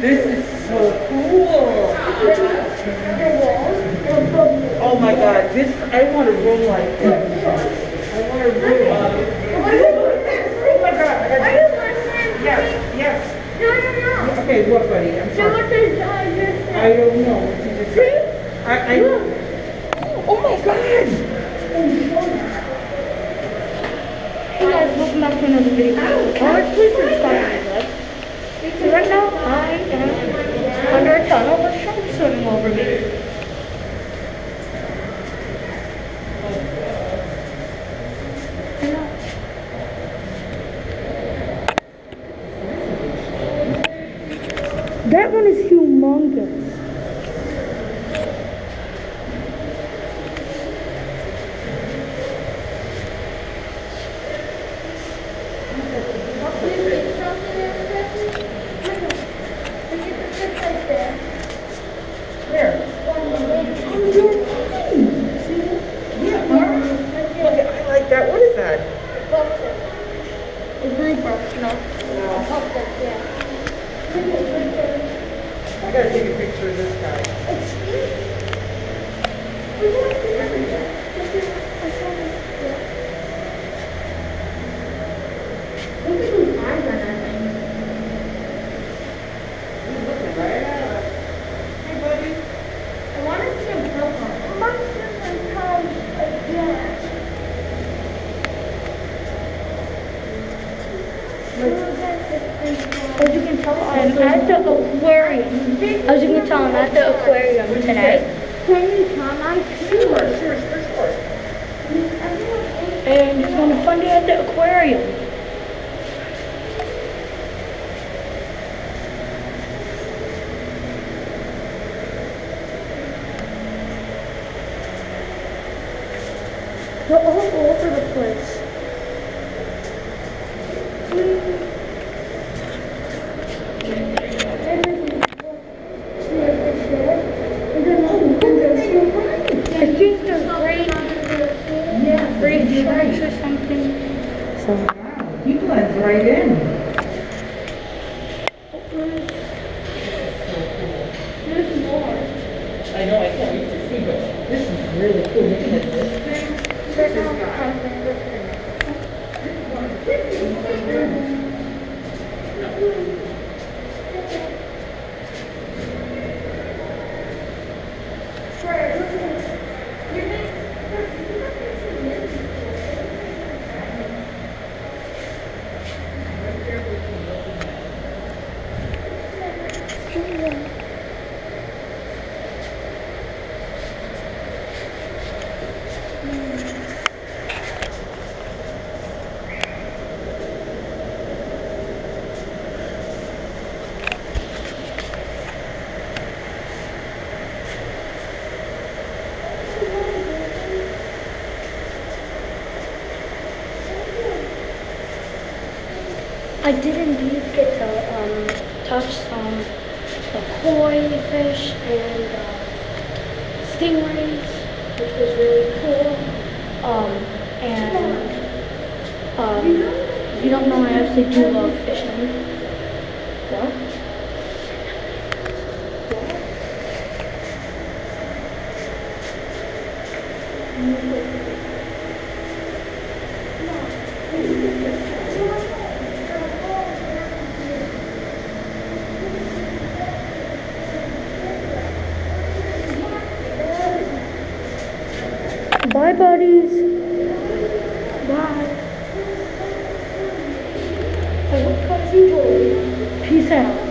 This is so cool. Oh my god, this I want a room like this. I want a room. Oh my god, I got this. Yes, yes. No, no, no. Okay, what buddy? I'm sorry. I don't know what. I, I Oh my god! Hey guys, welcome back to another video. Or please subscribe So right now I am under a tunnel with sharks swimming over me. That one is humongous. I gotta take a picture of this guy. He's looking As you can tell, I'm at the aquarium. As you can tell, I'm at the aquarium today. Can you come? I'm Sure. And it's been a fun day at the aquarium. They're all over the place. I think they're great, Yeah, great sharks or something. So. Wow, he blends right in. There's more. I know, I can't wait to see, but this is really cool. Looking at this thing. This is guy. I did indeed get to um, touch some the koi fish and uh, stingrays, which was really cool. Um, and um, if you don't know, I actually do love fishing. What? Bye, buddies. Bye. I hope you guys enjoyed. Peace out.